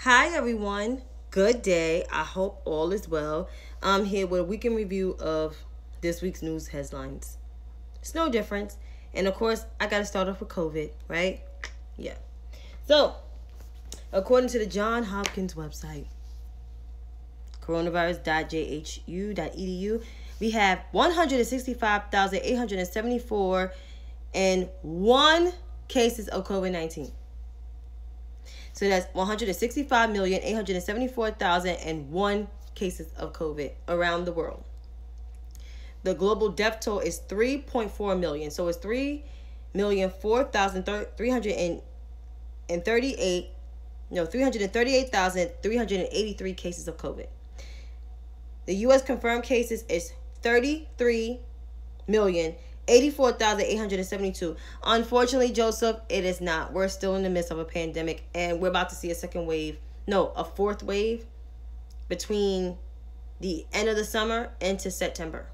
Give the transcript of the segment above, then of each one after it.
Hi, everyone. Good day. I hope all is well. I'm here with a weekend review of this week's news headlines. It's no difference. And of course, I got to start off with COVID, right? Yeah. So, according to the John Hopkins website, coronavirus.jhu.edu, we have 165,874 and one cases of COVID 19. So that's 165,874,001 cases of COVID around the world. The global death toll is 3.4 million. So it's 3 million 4,338 no 338,383 cases of COVID. The US confirmed cases is 33 million 84,872. Unfortunately, Joseph, it is not. We're still in the midst of a pandemic and we're about to see a second wave. No, a fourth wave between the end of the summer into September.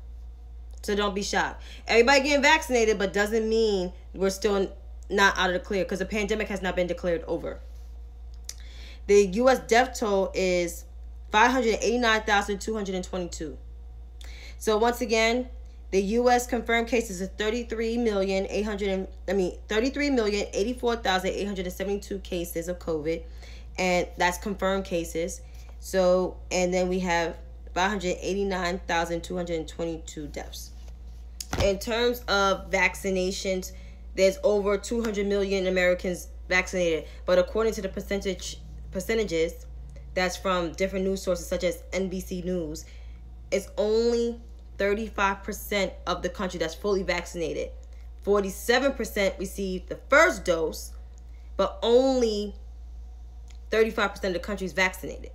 So don't be shocked. Everybody getting vaccinated, but doesn't mean we're still not out of the clear because the pandemic has not been declared over. The U.S. death toll is 589,222. So once again, the U.S. confirmed cases of 33 million 800. I mean 33 million 84,872 cases of COVID, and that's confirmed cases. So and then we have 589,222 deaths. In terms of vaccinations, there's over 200 million Americans vaccinated, but according to the percentage percentages, that's from different news sources such as NBC News, it's only 35% of the country that's fully vaccinated. 47% received the first dose, but only 35% of the country is vaccinated.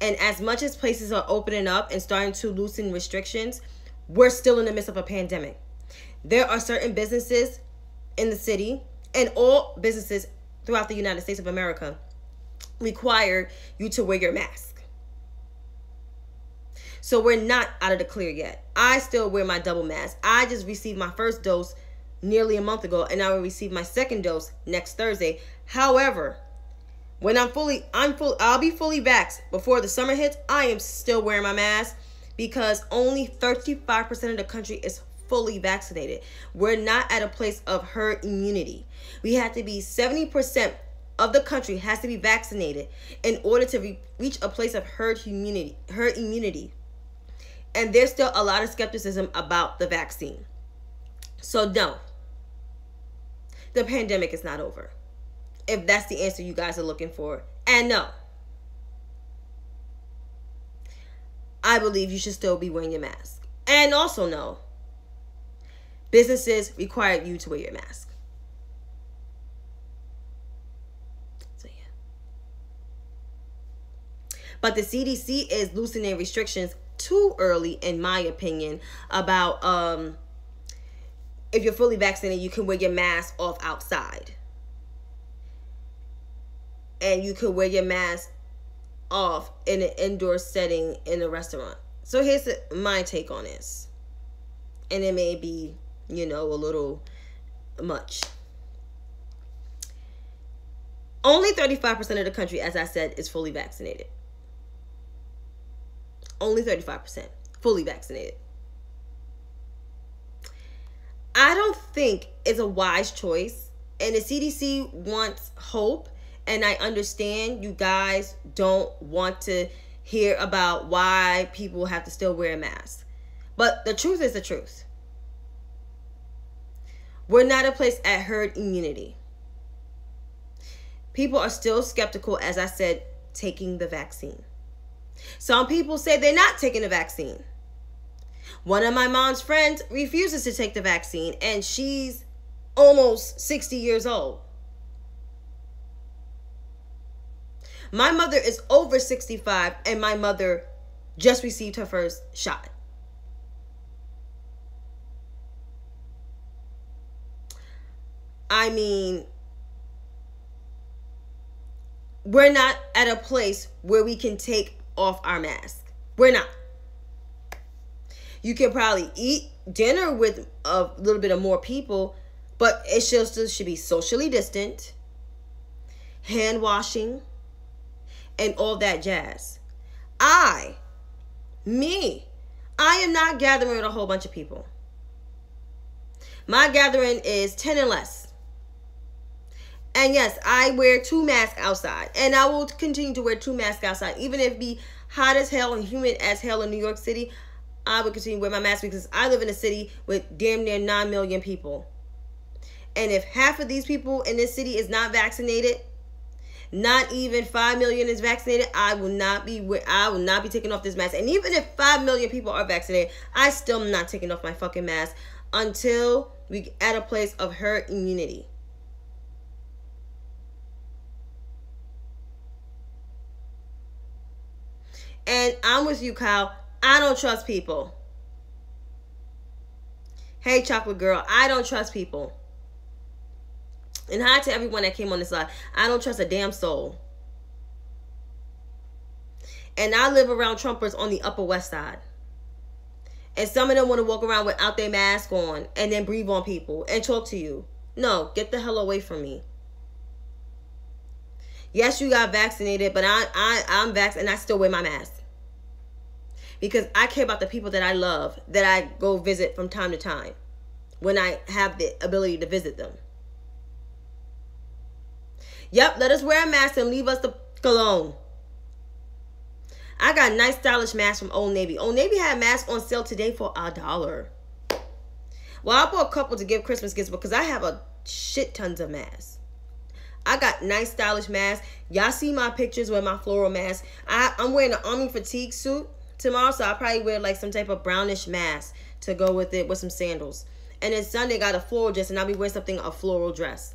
And as much as places are opening up and starting to loosen restrictions, we're still in the midst of a pandemic. There are certain businesses in the city and all businesses throughout the United States of America require you to wear your mask. So we're not out of the clear yet. I still wear my double mask. I just received my first dose nearly a month ago and I will receive my second dose next Thursday. However, when I'm fully I'm full I'll be fully vaxxed before the summer hits, I am still wearing my mask because only 35% of the country is fully vaccinated. We're not at a place of herd immunity. We have to be 70% of the country has to be vaccinated in order to re reach a place of herd immunity. Herd immunity. And there's still a lot of skepticism about the vaccine. So, no, the pandemic is not over. If that's the answer you guys are looking for. And no, I believe you should still be wearing your mask. And also, no, businesses require you to wear your mask. So, yeah. But the CDC is loosening restrictions too early, in my opinion, about um, if you're fully vaccinated, you can wear your mask off outside. And you can wear your mask off in an indoor setting in a restaurant. So here's my take on this. And it may be, you know, a little much. Only 35% of the country, as I said, is fully vaccinated only 35% fully vaccinated. I don't think it's a wise choice. And the CDC wants hope. And I understand you guys don't want to hear about why people have to still wear a mask. But the truth is the truth. We're not a place at herd immunity. People are still skeptical, as I said, taking the vaccine. Some people say they're not taking the vaccine. One of my mom's friends refuses to take the vaccine, and she's almost 60 years old. My mother is over 65, and my mother just received her first shot. I mean, we're not at a place where we can take off our mask. We're not. You can probably eat dinner with a little bit of more people, but it still should be socially distant, hand washing, and all that jazz. I, me, I am not gathering with a whole bunch of people. My gathering is 10 and less. And yes, I wear two masks outside. And I will continue to wear two masks outside. Even if it be hot as hell and humid as hell in New York City, I would continue to wear my mask because I live in a city with damn near 9 million people. And if half of these people in this city is not vaccinated, not even 5 million is vaccinated, I will not be I will not be taking off this mask. And even if 5 million people are vaccinated, I still am not taking off my fucking mask until we at a place of herd immunity. And I'm with you, Kyle. I don't trust people. Hey, chocolate girl, I don't trust people. And hi to everyone that came on this live. I don't trust a damn soul. And I live around Trumpers on the Upper West Side. And some of them want to walk around without their mask on and then breathe on people and talk to you. No, get the hell away from me. Yes, you got vaccinated, but I, I, I'm vaccinated and I still wear my mask. Because I care about the people that I love, that I go visit from time to time when I have the ability to visit them. Yep, let us wear a mask and leave us the cologne. I got nice stylish masks from Old Navy. Old Navy had masks on sale today for a dollar. Well, I bought a couple to give Christmas gifts because I have a shit tons of masks. I got nice stylish masks. Y'all see my pictures with my floral mask. I, I'm wearing an army fatigue suit tomorrow, so I'll probably wear like some type of brownish mask to go with it with some sandals. And then Sunday got a floral dress, and I'll be wearing something a floral dress.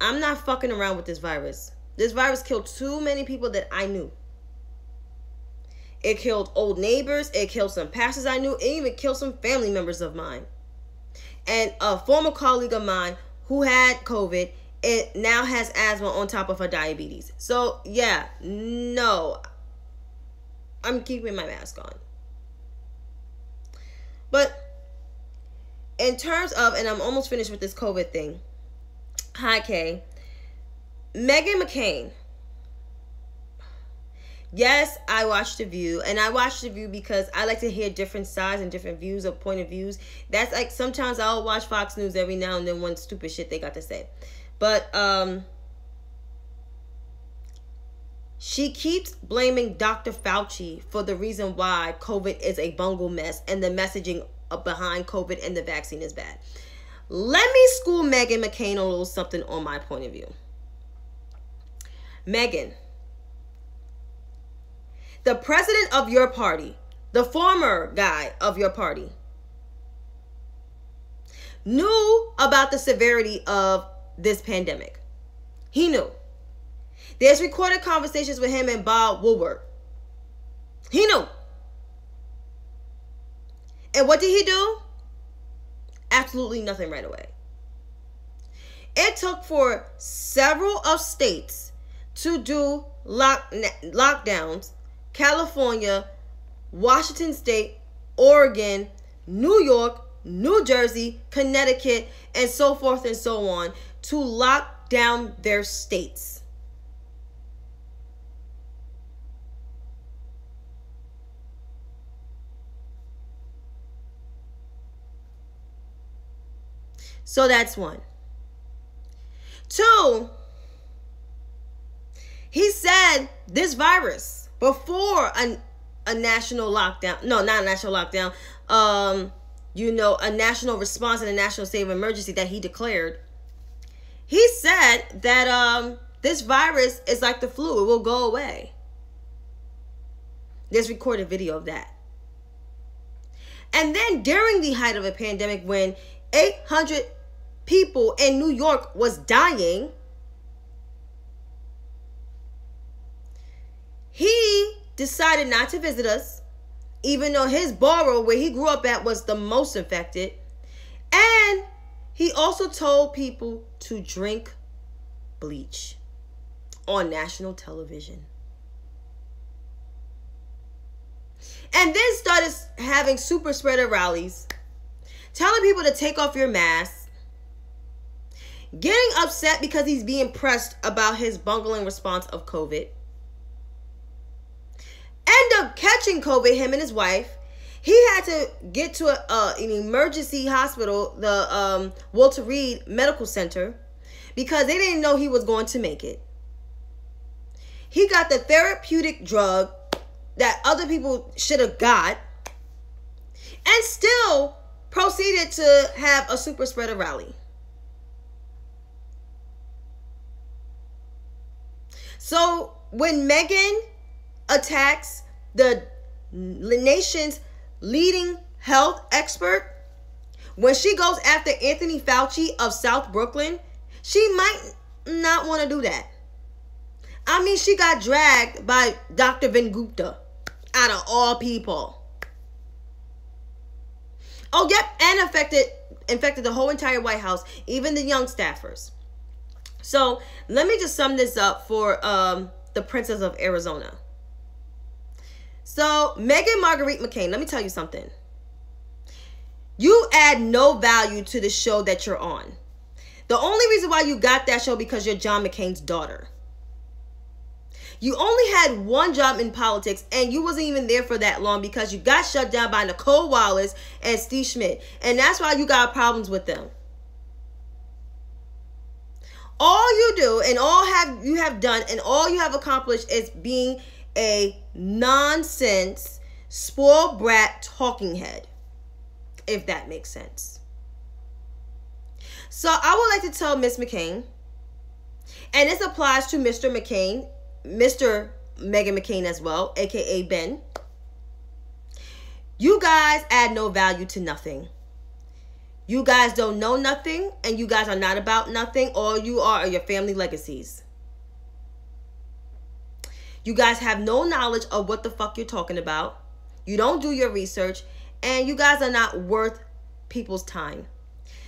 I'm not fucking around with this virus. This virus killed too many people that I knew. It killed old neighbors. It killed some pastors I knew. It even killed some family members of mine. And a former colleague of mine who had COVID, it now has asthma on top of her diabetes. So, yeah, no. I'm keeping my mask on. But in terms of, and I'm almost finished with this COVID thing Hi, Kay. Meghan McCain. Yes, I watched The View, and I watched The View because I like to hear different sides and different views of point of views. That's like sometimes I'll watch Fox News every now and then one stupid shit they got to say. But um she keeps blaming Dr. Fauci for the reason why COVID is a bungle mess and the messaging behind COVID and the vaccine is bad. Let me school Meghan McCain a little something on my point of view. Meghan, the president of your party, the former guy of your party, knew about the severity of this pandemic. He knew. There's recorded conversations with him and Bob Woodward. He knew. And what did he do? absolutely nothing right away. It took for several of states to do lock, lockdowns California, Washington State, Oregon, New York, New Jersey, Connecticut, and so forth and so on to lock down their states. So that's one. Two, he said this virus before a, a national lockdown, no, not a national lockdown, um, you know, a national response and a national state of emergency that he declared. He said that um, this virus is like the flu, it will go away. There's recorded video of that. And then during the height of a pandemic, when 800 people in New York was dying, he decided not to visit us, even though his borough, where he grew up at, was the most infected. And he also told people to drink bleach on national television. And then started having super spreader rallies, telling people to take off your mask, getting upset because he's being pressed about his bungling response of COVID. End up catching COVID, him and his wife. He had to get to a, uh, an emergency hospital, the um, Walter Reed Medical Center, because they didn't know he was going to make it. He got the therapeutic drug that other people should have got and still proceeded to have a super spreader rally. So when Meghan attacks the nation's leading health expert, when she goes after Anthony Fauci of South Brooklyn, she might not want to do that. I mean, she got dragged by Dr. Vin Gupta out of all people. Oh, yep, and affected infected the whole entire White House, even the young staffers. So let me just sum this up for um, the Princess of Arizona. So Meghan Marguerite McCain, let me tell you something. You add no value to the show that you're on. The only reason why you got that show because you're John McCain's daughter. You only had one job in politics and you wasn't even there for that long because you got shut down by Nicolle Wallace and Steve Schmidt. And that's why you got problems with them. All you do and all have you have done and all you have accomplished is being a nonsense spoiled brat talking head. If that makes sense. So I would like to tell Miss McCain, and this applies to Mr. McCain Mr. Meghan McCain as well, aka Ben. You guys add no value to nothing. You guys don't know nothing, and you guys are not about nothing. All you are are your family legacies. You guys have no knowledge of what the fuck you're talking about. You don't do your research, and you guys are not worth people's time.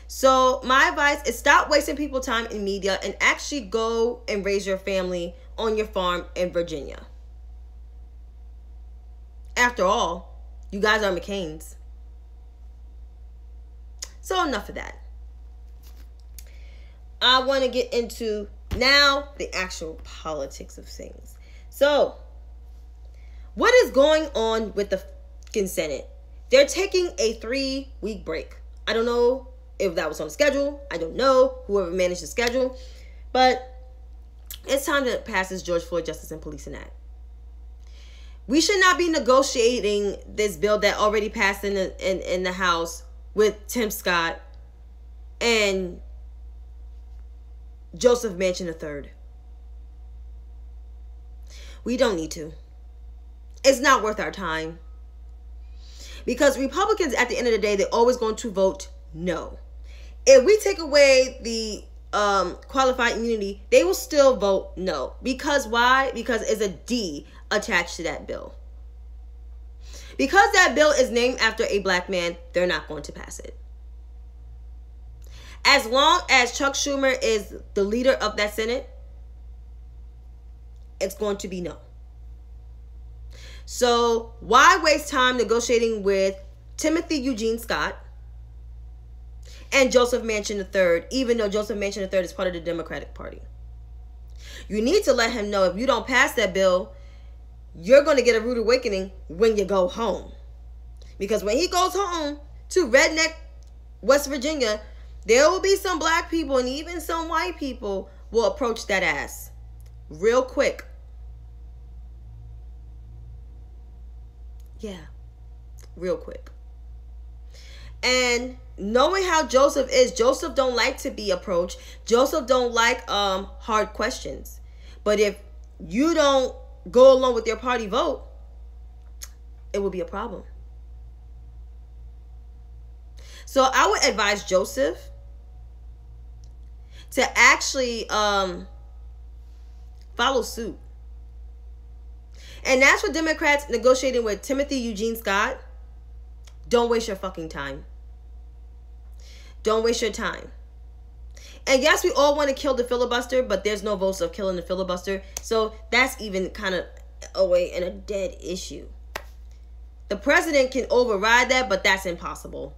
So, my advice is stop wasting people time in media and actually go and raise your family on your farm in Virginia. After all, you guys are McCain's. So enough of that. I want to get into now the actual politics of things. So, what is going on with the fucking Senate? They're taking a three week break. I don't know if that was on schedule. I don't know. Whoever managed the schedule. But it's time to pass this George Floyd Justice and Policing Act. We should not be negotiating this bill that already passed in the in, in the House with Tim Scott and Joseph Manchin III. We don't need to. It's not worth our time. Because Republicans, at the end of the day, they're always going to vote no. If we take away the um, qualified immunity, they will still vote no. Because why? Because it's a D attached to that bill. Because that bill is named after a black man, they're not going to pass it. As long as Chuck Schumer is the leader of that Senate, it's going to be no. So, why waste time negotiating with Timothy Eugene Scott, and Joseph Manchin III, even though Joseph Manchin III is part of the Democratic Party. You need to let him know if you don't pass that bill, you're going to get a rude awakening when you go home. Because when he goes home to redneck West Virginia, there will be some black people and even some white people will approach that ass real quick. Yeah, real quick. And knowing how Joseph is, Joseph don't like to be approached. Joseph don't like um hard questions. But if you don't go along with your party vote, it will be a problem. So I would advise Joseph to actually um follow suit. And that's what Democrats negotiating with Timothy Eugene Scott. Don't waste your fucking time. Don't waste your time. And yes, we all want to kill the filibuster, but there's no votes of killing the filibuster. So that's even kind of away in a dead issue. The president can override that, but that's impossible.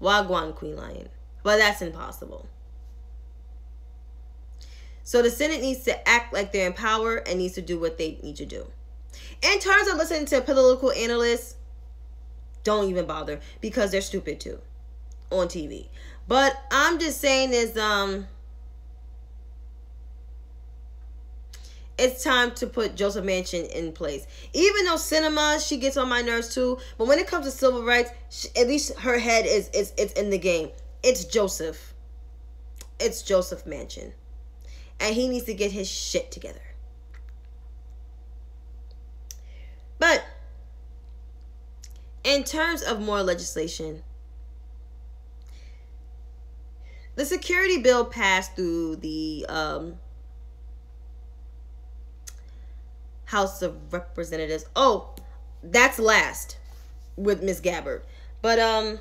Wagwan Queen Lion. But that's impossible. So the Senate needs to act like they're in power and needs to do what they need to do. In terms of listening to political analysts, don't even bother because they're stupid too on TV. But I'm just saying is um it's time to put Joseph Manchin in place. Even though Sinema, she gets on my nerves too. But when it comes to civil rights, she, at least her head is is it's in the game. It's Joseph. It's Joseph Manchin, and he needs to get his shit together. But in terms of more legislation, the security bill passed through the um, House of Representatives. Oh, that's last with Miss Gabbard. But um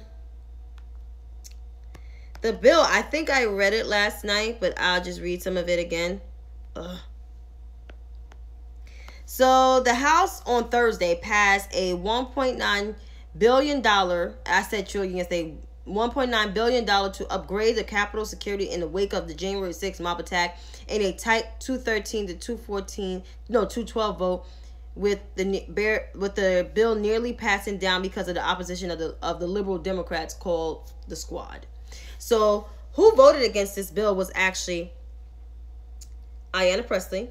the bill, I think I read it last night, but I'll just read some of it again. Ugh. So the House on Thursday passed a 1.9 billion dollar. I said trillion. Say 1.9 billion dollar to upgrade the Capitol security in the wake of the January 6th mob attack in a tight 213 to 214 no 212 vote with the bear with the bill nearly passing down because of the opposition of the of the liberal Democrats called the Squad. So who voted against this bill was actually Ayanna Pressley,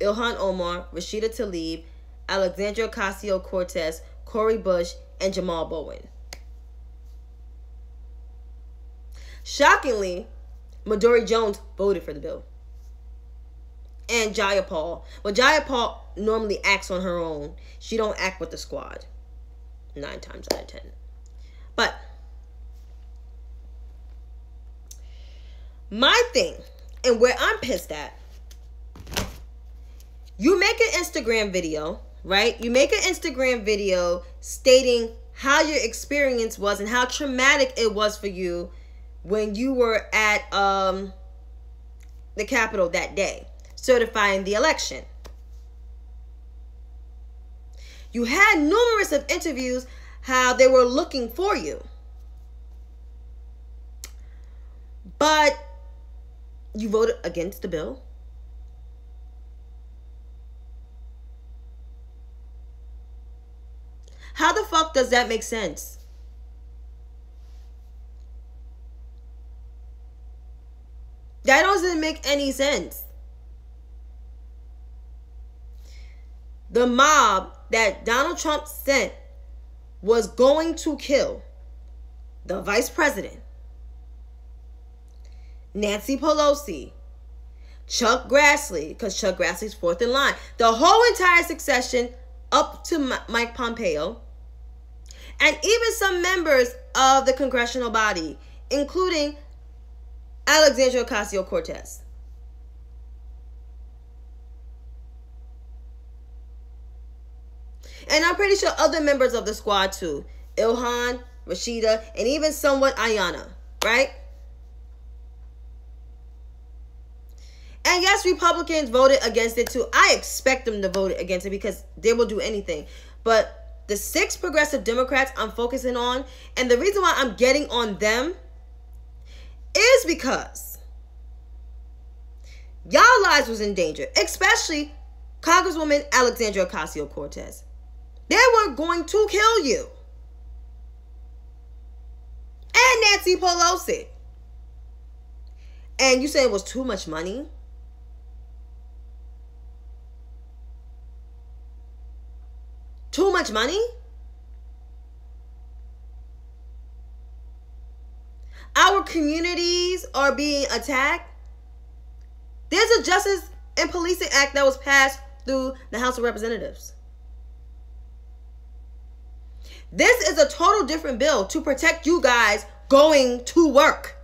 Ilhan Omar, Rashida Tlaib, Alexandria Ocasio Cortez, Cori Bush, and Jamal Bowen. Shockingly, Mondaire Jones voted for the bill. And Jayapal. But Jayapal normally acts on her own. She don't act with the squad. Nine times out of ten. But my thing and where I'm pissed at, you make an Instagram video, right? You make an Instagram video stating how your experience was and how traumatic it was for you when you were at um, the Capitol that day, certifying the election. You had numerous of interviews how they were looking for you. But you voted against the bill. How the fuck does that make sense? That doesn't make any sense. The mob that Donald Trump sent was going to kill the vice president, Nancy Pelosi, Chuck Grassley, because Chuck Grassley's fourth in line, the whole entire succession up to Mike Pompeo, and even some members of the congressional body, including Alexandria Ocasio Cortez. And I'm pretty sure other members of the squad too. Ilhan, Rashida, and even somewhat Ayanna, right? And yes, Republicans voted against it too. I expect them to vote against it because they will do anything. But the six progressive Democrats I'm focusing on, and the reason why I'm getting on them is because y'all lives was in danger, especially Congresswoman Alexandria Ocasio-Cortez. They were going to kill you. And Nancy Pelosi. And you say it was too much money? Too much money? our communities are being attacked. There's a Justice and Policing Act that was passed through the House of Representatives. This is a total different bill to protect you guys going to work.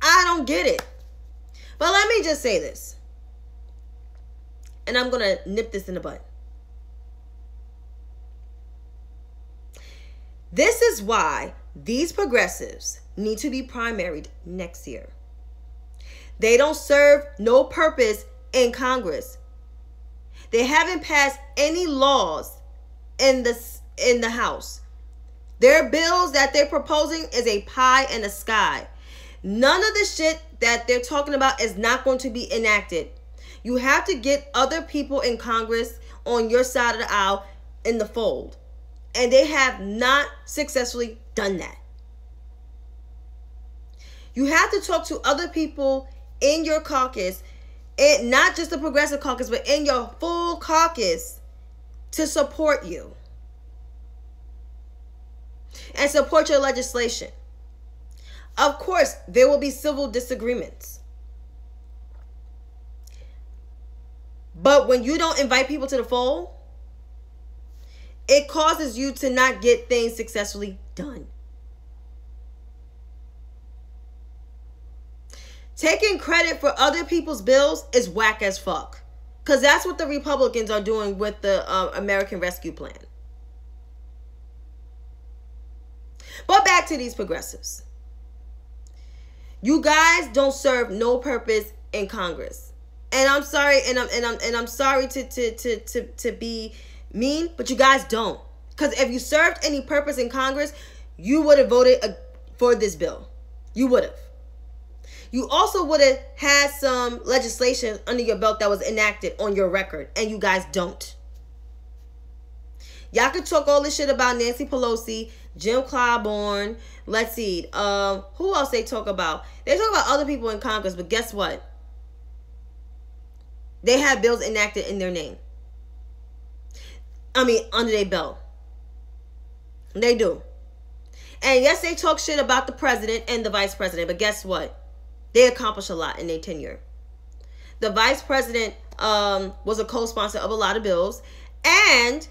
I don't get it. But let me just say this. And I'm going to nip this in the butt. This is why these progressives need to be primaried next year. They don't serve no purpose in Congress. They haven't passed any laws in the in the House. Their bills that they're proposing is a pie in the sky. None of the shit that they're talking about is not going to be enacted. You have to get other people in Congress on your side of the aisle in the fold. And they have not successfully done that. You have to talk to other people in your caucus, and not just the progressive caucus, but in your full caucus to support you and support your legislation. Of course, there will be civil disagreements. But when you don't invite people to the fold, it causes you to not get things successfully done. Taking credit for other people's bills is whack as fuck. Because that's what the Republicans are doing with the uh, American Rescue Plan. But back to these progressives. You guys don't serve no purpose in Congress. And I'm sorry, and I'm and I'm and I'm sorry to to to to, to be mean, but you guys don't. Because if you served any purpose in Congress, you would have voted for this bill. You would have. You also would have had some legislation under your belt that was enacted on your record, and you guys don't. Y'all could talk all this shit about Nancy Pelosi, Jim Clyburn. Let's see. Um, who else they talk about? They talk about other people in Congress, but guess what? They have bills enacted in their name. I mean, under their belt. They do. And yes, they talk shit about the president and the vice president, but guess what? They accomplish a lot in their tenure. The vice president um, was a co-sponsor of a lot of bills, and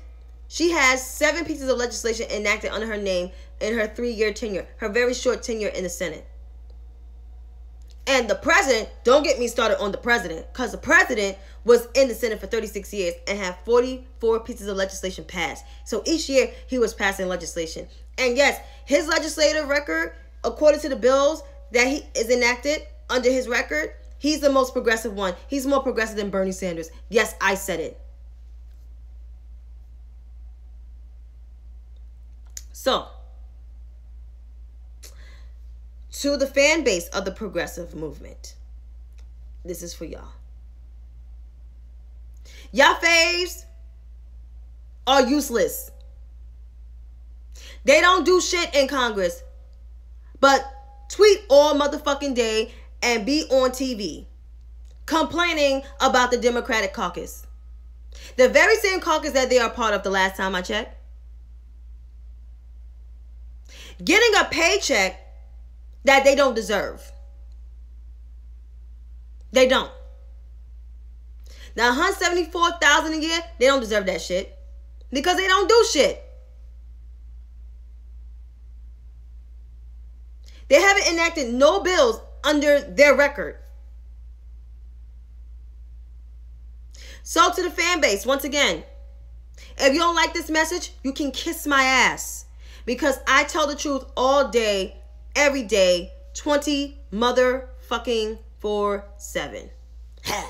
she has seven pieces of legislation enacted under her name in her three-year tenure, her very short tenure in the Senate. And the president, don't get me started on the president, because the president was in the Senate for 36 years and had 44 pieces of legislation passed. So each year he was passing legislation. And yes, his legislative record, according to the bills that he is enacted under his record, he's the most progressive one. He's more progressive than Bernie Sanders. Yes, I said it. So, to the fan base of the progressive movement, this is for y'all. Y'all faves are useless. They don't do shit in Congress, but tweet all motherfucking day and be on TV complaining about the Democratic caucus. The very same caucus that they are part of the last time I checked. Getting a paycheck that they don't deserve. They don't. Now, 174,000 a year, they don't deserve that shit because they don't do shit. They haven't enacted no bills under their record. So to the fan base, once again, if you don't like this message, you can kiss my ass because I tell the truth all day, every day, 20 motherfucking 4 7.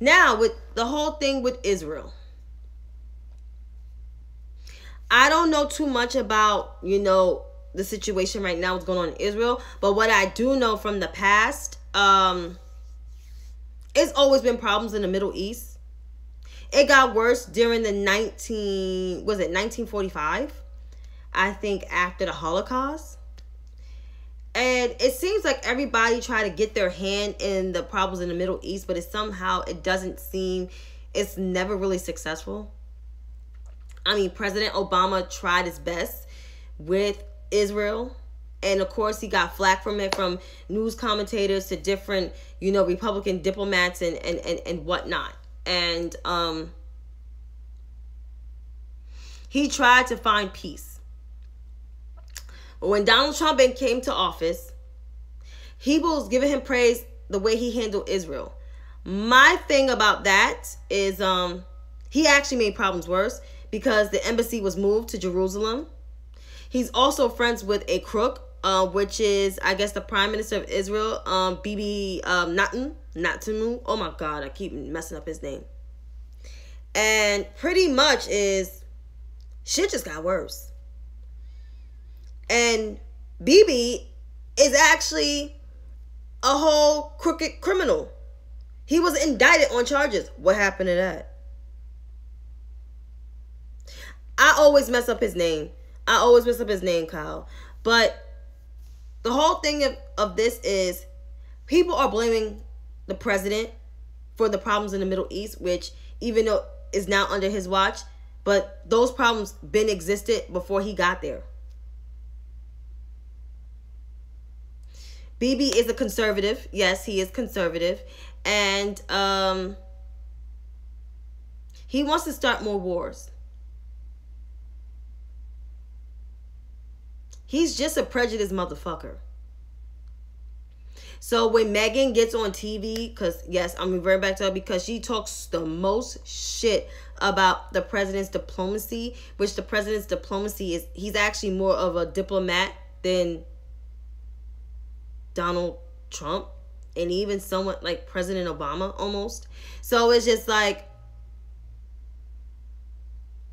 now, with the whole thing with Israel, I don't know too much about, you know, the situation right now, what's going on in Israel, but what I do know from the past, um, it's always been problems in the Middle East it got worse during the 19 was it 1945? I think after the Holocaust. And it seems like everybody tried to get their hand in the problems in the Middle East, but it somehow it doesn't seem it's never really successful. I mean, President Obama tried his best with Israel. And of course, he got flack from it from news commentators to different, you know, Republican diplomats and, and, and, and whatnot and um, he tried to find peace. But when Donald Trump came to office, he was giving him praise the way he handled Israel. My thing about that is um, he actually made problems worse because the embassy was moved to Jerusalem. He's also friends with a crook, uh, which is, I guess, the prime minister of Israel, um, Bibi um, Natan. Natsumu. Oh my god, I keep messing up his name. And pretty much is shit just got worse. And Bibi is actually a whole crooked criminal. He was indicted on charges. What happened to that? I always mess up his name. I always mess up his name, Kyle. But the whole thing of, of this is people are blaming the president for the problems in the Middle East, which even though is now under his watch, but those problems been existed before he got there. Bibi is a conservative. Yes, he is conservative. And um he wants to start more wars. He's just a prejudiced motherfucker. So when Meghan gets on TV, because yes, I'm reverting back to her because she talks the most shit about the president's diplomacy, which the president's diplomacy is he's actually more of a diplomat than Donald Trump and even someone like President Obama almost. So it's just like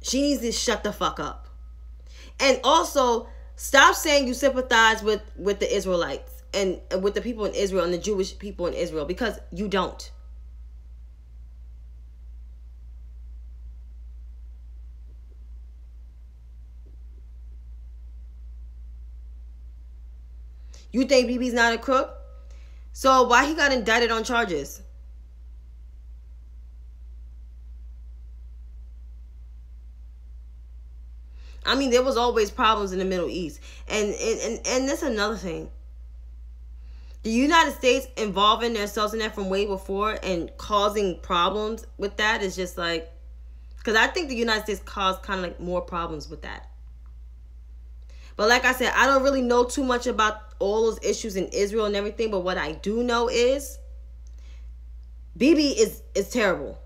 she needs to shut the fuck up. And also Stop saying you sympathize with with the Israelites and with the people in Israel and the Jewish people in Israel because you don't. You think Bibi's not a crook? So why he got indicted on charges? I mean, there was always problems in the Middle East. And and and, and that's another thing. The United States involving themselves in that from way before and causing problems with that is just like because I think the United States caused kind of like more problems with that. But like I said, I don't really know too much about all those issues in Israel and everything. But what I do know is Bibi is is terrible.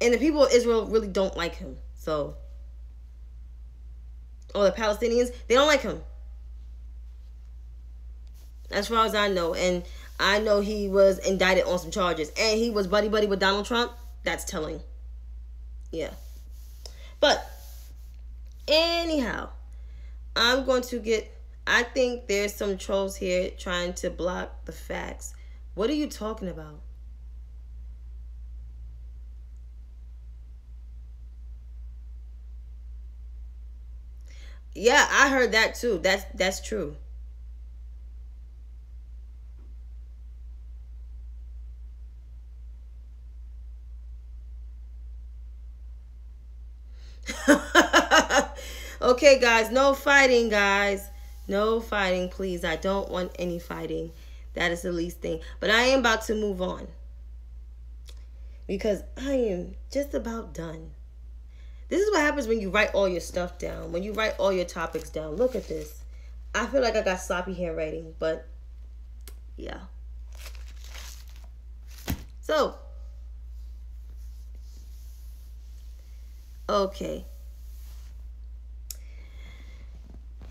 And the people of Israel really don't like him. So, or the Palestinians, they don't like him. As far as I know. And I know he was indicted on some charges. And he was buddy buddy with Donald Trump. That's telling. Yeah. But, anyhow, I'm going to get. I think there's some trolls here trying to block the facts. What are you talking about? Yeah, I heard that too. That's that's true. okay, guys, no fighting, guys. No fighting, please. I don't want any fighting. That is the least thing. But I am about to move on. Because I am just about done. This is what happens when you write all your stuff down. When you write all your topics down. Look at this. I feel like I got sloppy handwriting, but yeah. So, okay.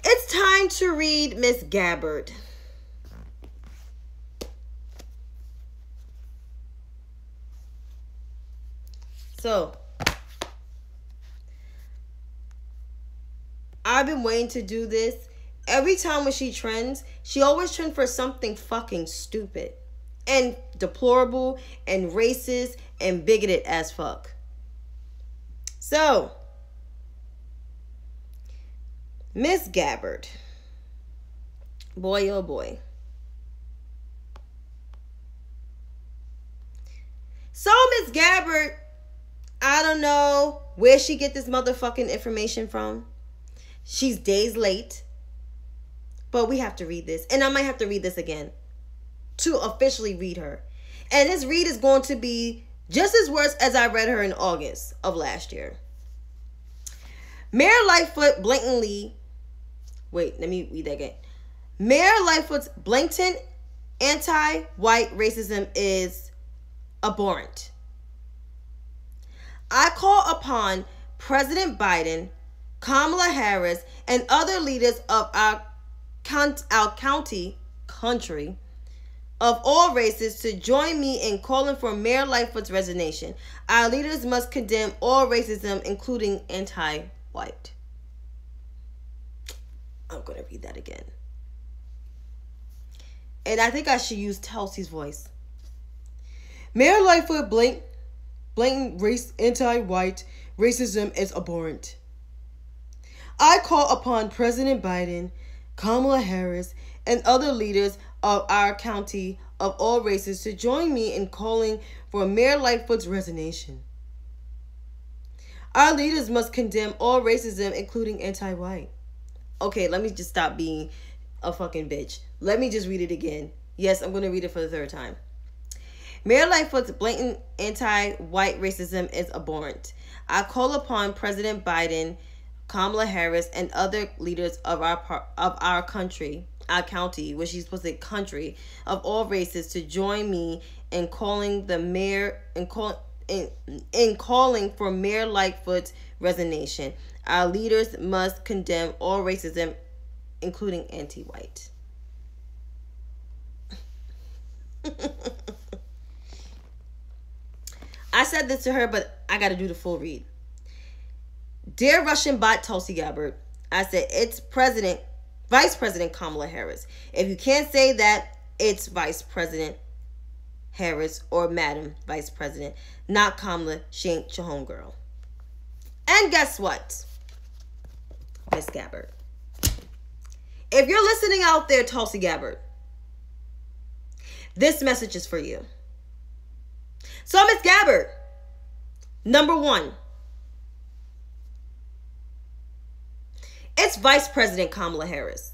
It's time to read Miss Gabbard. So, I've been waiting to do this. Every time when she trends, she always trends for something fucking stupid and deplorable and racist and bigoted as fuck. So, Miss Gabbard. Boy, oh boy. So, Miss Gabbard, I don't know where she get this motherfucking information from. She's days late. But we have to read this. And I might have to read this again to officially read her. And this read is going to be just as worse as I read her in August of last year. Mayor Lightfoot blatantly, wait, let me read that again. Mayor Lightfoot's blatant anti white racism is abhorrent. I call upon President Biden Kamala Harris, and other leaders of our, our county, country, of all races to join me in calling for Mayor Lightfoot's resignation. Our leaders must condemn all racism, including anti white. I'm going to read that again. And I think I should use Tulsi's voice. Mayor Lightfoot blatant, blatant race anti-white racism is abhorrent. I call upon President Biden, Kamala Harris, and other leaders of our county of all races to join me in calling for Mayor Lightfoot's resignation. Our leaders must condemn all racism, including anti white. Okay, let me just stop being a fucking bitch. Let me just read it again. Yes, I'm going to read it for the third time. Mayor Lightfoot's blatant anti white racism is abhorrent. I call upon President Biden, Kamala Harris, and other leaders of our par- of our country, our county, which she's supposed to say country, of all races to join me in calling the mayor in call in, in calling for Mayor Lightfoot's resignation. Our leaders must condemn all racism, including anti-white. I said this to her, but I got to do the full read. Dear Russian bot Tulsi Gabbard, I said it's President, Vice President Kamala Harris. If you can't say that, it's Vice President Harris or Madam Vice President, not Kamala. She ain't your homegirl. And guess what, Miss Gabbard? If you're listening out there, Tulsi Gabbard, this message is for you. So, Miss Gabbard, number one, it's Vice President Kamala Harris.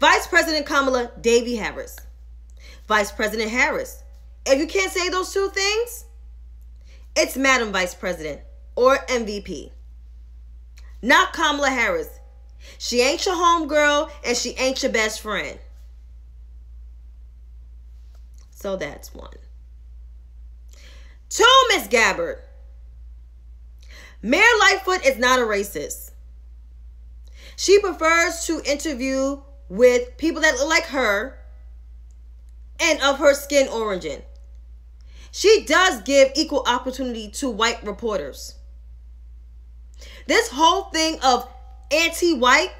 Vice President Kamala Devi Harris. Vice President Harris. If you can't say those two things, it's Madam Vice President or MVP. Not Kamala Harris. She ain't your homegirl and she ain't your best friend. So that's one. Two, Miss Gabbard. Mayor Lightfoot is not a racist. She prefers to interview with people that look like her and of her skin origin. She does give equal opportunity to white reporters. This whole thing of anti white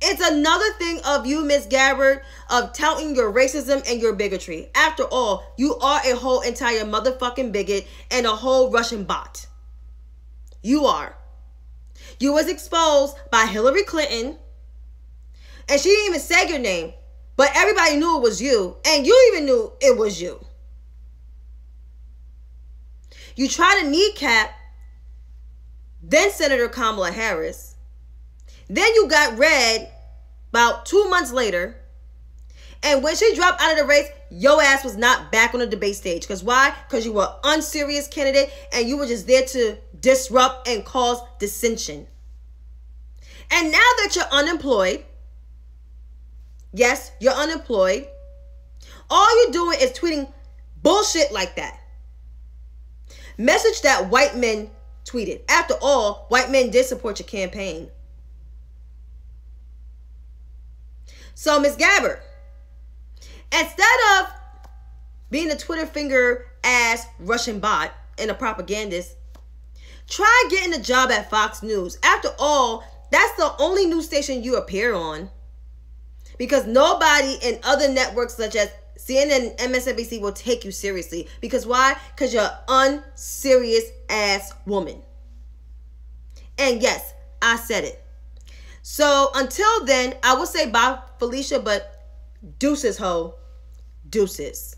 it's another thing of you, Miss Gabbard, of touting your racism and your bigotry. After all, you are a whole entire motherfucking bigot and a whole Russian bot. You are. You was exposed by Hillary Clinton, and she didn't even say your name, but everybody knew it was you, and you even knew it was you. You try to kneecap then Senator Kamala Harris then you got red about two months later. And when she dropped out of the race, your ass was not back on the debate stage. Because why? Because you were unserious candidate and you were just there to disrupt and cause dissension. And now that you're unemployed, yes, you're unemployed, all you're doing is tweeting bullshit like that. Message that white men tweeted. After all, white men did support your campaign. So, Miss Gabbard, instead of being a Twitter finger ass Russian bot and a propagandist, try getting a job at Fox News. After all, that's the only news station you appear on. Because nobody in other networks such as CNN MSNBC will take you seriously. Because why? Because you're an unserious ass woman. And yes, I said it. So until then, I will say bye, Felicia, but deuces, ho. Deuces.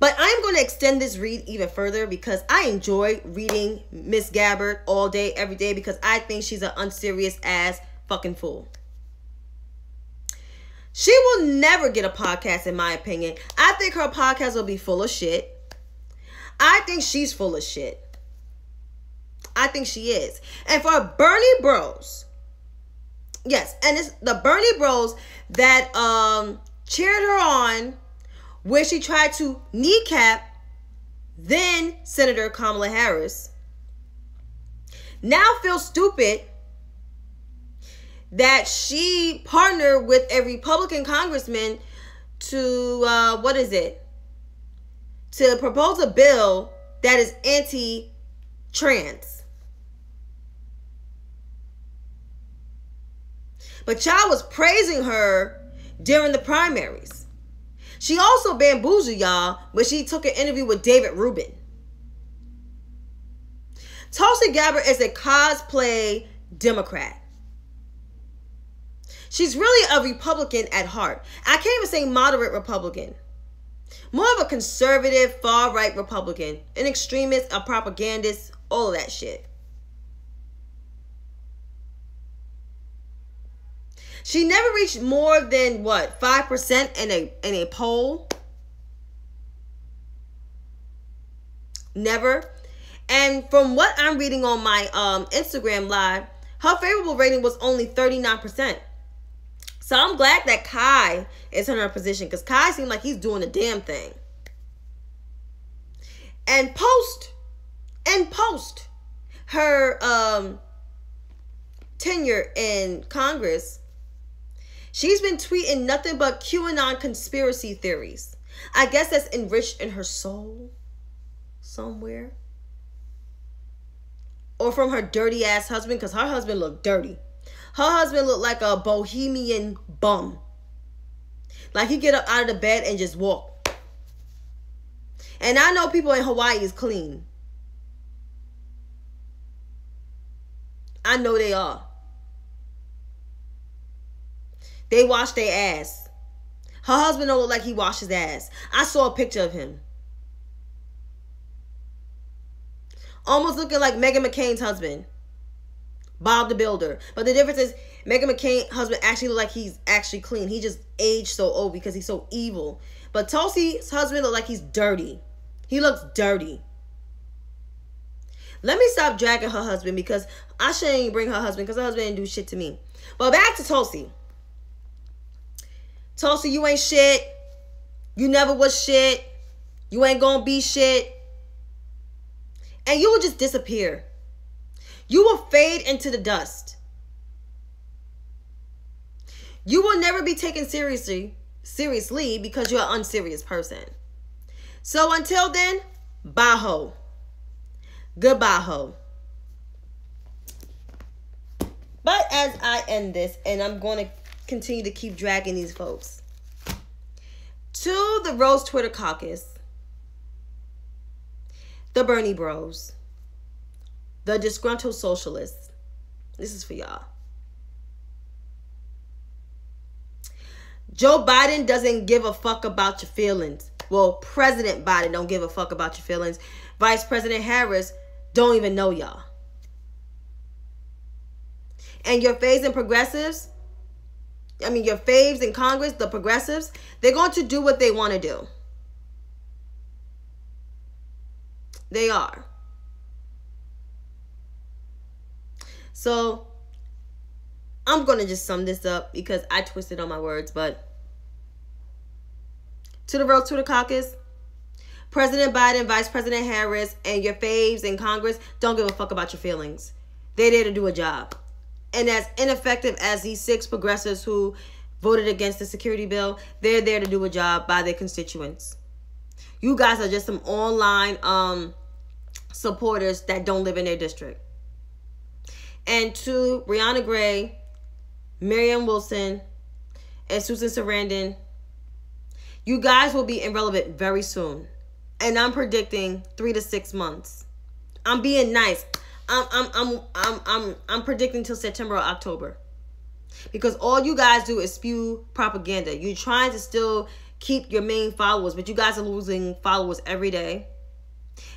But I'm going to extend this read even further because I enjoy reading Miss Gabbard all day, every day, because I think she's an unserious ass fucking fool. She will never get a podcast, in my opinion. I think her podcast will be full of shit. I think she's full of shit. I think she is. And for Bernie Bros, yes, and it's the Bernie Bros that um cheered her on where she tried to kneecap then Senator Kamala Harris now feel stupid that she partnered with a Republican congressman to uh, what is it? To propose a bill that is anti-trans. But y'all was praising her during the primaries. She also bamboozled y'all when she took an interview with David Rubin. Tulsi Gabbard is a cosplay Democrat. She's really a Republican at heart. I can't even say moderate Republican. More of a conservative, far right Republican, an extremist, a propagandist, all of that shit. She never reached more than what, 5% in a in a poll? Never. And from what I'm reading on my um, Instagram live, her favorable rating was only 39%. So I'm glad that Kai is in her position because Kai seemed like he's doing a damn thing. And post, and post her um, tenure in Congress, she's been tweeting nothing but QAnon conspiracy theories. I guess that's enriched in her soul somewhere or from her dirty ass husband because her husband looked dirty. Her husband looked like a bohemian bum. Like he get up out of the bed and just walk. And I know people in Hawaii is clean. I know they are. They wash their ass. Her husband don't look like he washes ass. I saw a picture of him. almost looking like Meghan McCain's husband, Bob the Builder. But the difference is Meghan McCain's husband actually look like he's actually clean. He just aged so old because he's so evil. But Tulsi's husband look like he's dirty. He looks dirty. Let me stop dragging her husband because I shouldn't bring her husband because her husband didn't do shit to me. But back to Tulsi. Tulsi, you ain't shit. You never was shit. You ain't gonna be shit and you will just disappear. You will fade into the dust. You will never be taken seriously seriously because you're an unserious person. So until then, bye ho. Goodbye ho. But as I end this, and I'm going to continue to keep dragging these folks to the Rose Twitter caucus the Bernie Bros, the disgruntled socialists. This is for y'all. Joe Biden doesn't give a fuck about your feelings. Well, President Biden don't give a fuck about your feelings. Vice President Harris don't even know y'all. And your faves and progressives, I mean your faves in Congress, the progressives, they're going to do what they want to do. They are. So I'm going to just sum this up because I twisted on my words, but to the road to the caucus, President Biden, Vice President Harris, and your faves in Congress don't give a fuck about your feelings. They're there to do a job. And as ineffective as these six progressives who voted against the security bill, they're there to do a job by their constituents. You guys are just some online um supporters that don't live in their district. And to Briahna Gray, Marianne Wilson, and Susan Sarandon, you guys will be irrelevant very soon. And I'm predicting three to six months. I'm being nice. I'm I'm I'm I'm I'm I'm predicting till September or October. Because all you guys do is spew propaganda. You're trying to still keep your main followers, but you guys are losing followers every day.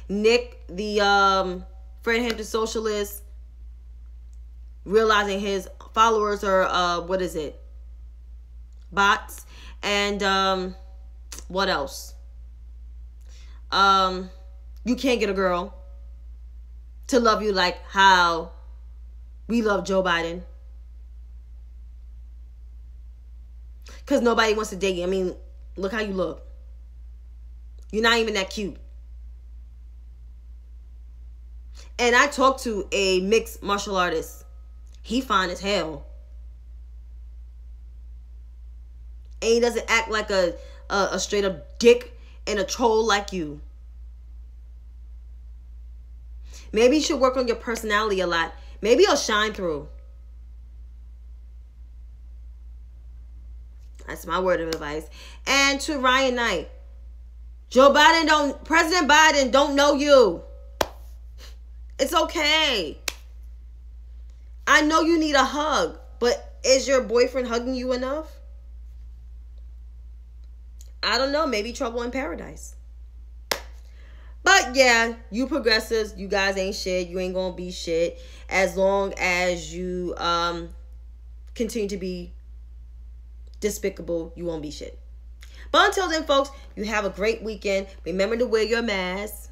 Nick, the um, Fred Hampton socialist, realizing his followers are uh, what is it? Bots. And um, what else? Um, you can't get a girl to love you like how we love Joe Biden. Because nobody wants to date you. I mean, look how you look. You're not even that cute. And I talked to a mixed martial artist. He fine as hell. And he doesn't act like a, a, a straight up dick and a troll like you. Maybe you should work on your personality a lot. Maybe you'll shine through. That's my word of advice. And to Ryan Knight, Joe Biden don't, President Biden don't know you. It's okay. I know you need a hug, but is your boyfriend hugging you enough? I don't know. Maybe trouble in paradise. Yeah, you progressives, you guys ain't shit. You ain't gonna be shit as long as you um continue to be despicable. You won't be shit. But until then, folks, you have a great weekend. Remember to wear your mask.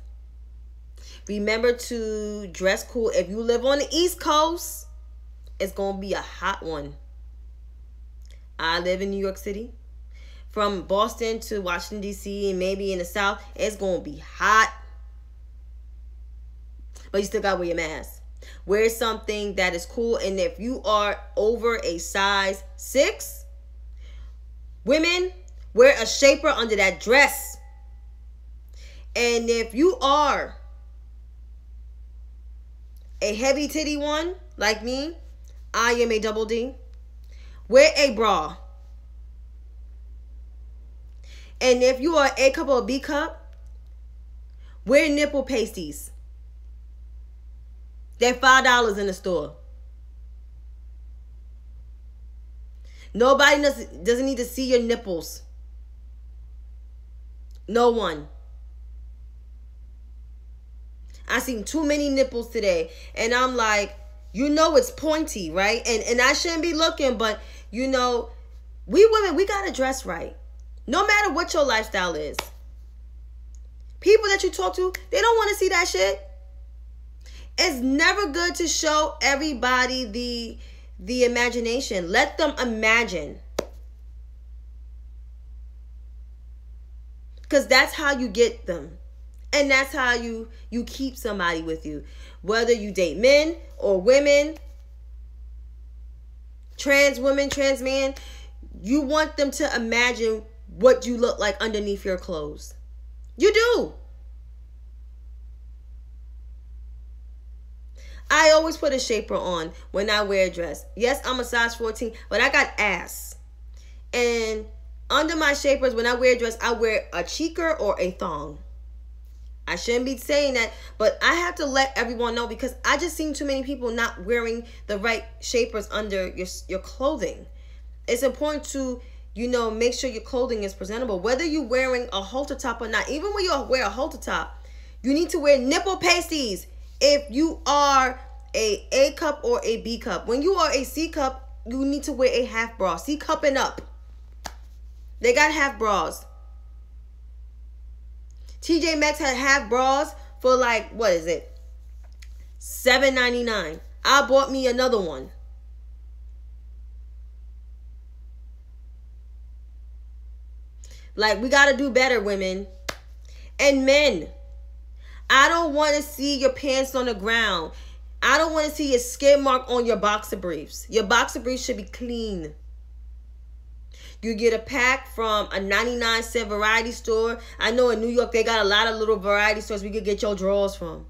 Remember to dress cool. If you live on the East Coast, it's to be a hot one. I live in New York City. From Boston to Washington, D.C., and maybe in the South, it's to be hot. But you still got to wear your mask. Wear something that is cool. And if you are over a size 6, women, wear a shaper under that dress. And if you are a heavy titty one like me, I am a double D. Wear a bra. And if you are A cup or B cup, wear nipple pasties. They're five dollars in the store. Nobody does, doesn't need to see your nipples. No one. I seen too many nipples today. And I'm like, you know it's pointy, right? And and I shouldn't be looking, but you know, we women, we gotta dress right. No matter what your lifestyle is. People that you talk to, they don't want to see that shit. It's never good to show everybody the the imagination. Let them imagine. Cuz that's how you get them. And that's how you you keep somebody with you. Whether you date men or women, trans women, trans men, you want them to imagine what you look like underneath your clothes. You do. I always put a shaper on when I wear a dress. Yes, I'm a size 14, but I got ass. And under my shapers, when I wear a dress, I wear a cheeker or a thong. I shouldn't be saying that, but I have to let everyone know because I just seen too many people not wearing the right shapers under your your clothing. It's important to you know make sure your clothing is presentable, whether you're wearing a halter top or not. Even when you wear a halter top, you need to wear nipple pasties if you are a A cup or a B cup. When you are a C cup, you need to wear a half bra. C cup and up. They got half bras. TJ Maxx had half bras for like what is it? Seven ninety nine. I bought me another one. Like we gotta do better, women and men. I don't want to see your pants on the ground. I don't want to see your skid mark on your boxer briefs. Your boxer briefs should be clean. You get a pack from a 99 cent variety store. I know in New York they got a lot of little variety stores we could get your drawers from.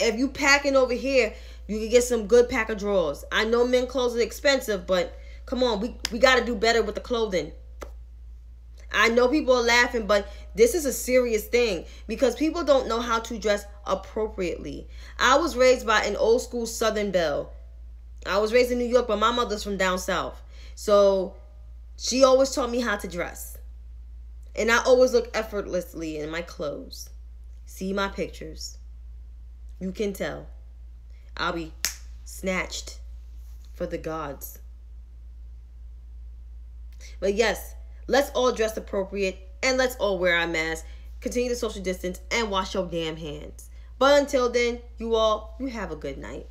If you packing over here, you can get some good pack of drawers. I know men clothes are expensive, but come on, we, we got to do better with the clothing. I know people are laughing, but this is a serious thing because people don't know how to dress appropriately. I was raised by an old school Southern belle. I was raised in New York, but my mother's from down south. So she always taught me how to dress. And I always look effortlessly in my clothes. See my pictures. You can tell. I'll be snatched for the gods. But yes, let's all dress appropriate and let's all wear our masks. Continue to social distance and wash your damn hands. But until then, you all, you have a good night.